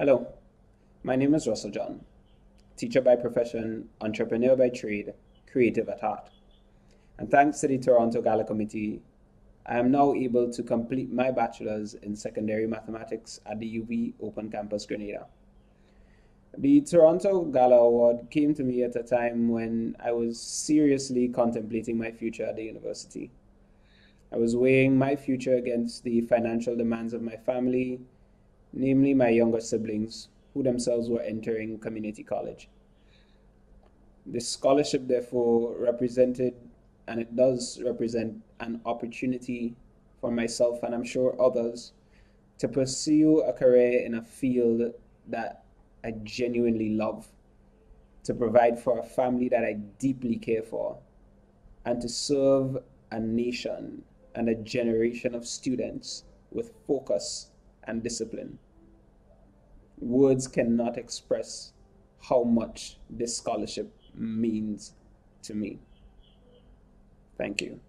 Hello, my name is Russel John, teacher by profession, entrepreneur by trade, creative at heart. And thanks to the Toronto Gala Committee, I am now able to complete my bachelor's in secondary mathematics at the UWI Open Campus Grenada. The Toronto Gala Award came to me at a time when I was seriously contemplating my future at the university. I was weighing my future against the financial demands of my family, namely my younger siblings, who themselves were entering community college. This scholarship, therefore, represented, and it does represent, an opportunity for myself and I'm sure others to pursue a career in a field that I genuinely love, to provide for a family that I deeply care for, and to serve a nation and a generation of students with focus and discipline. Words cannot express how much this scholarship means to me. Thank you.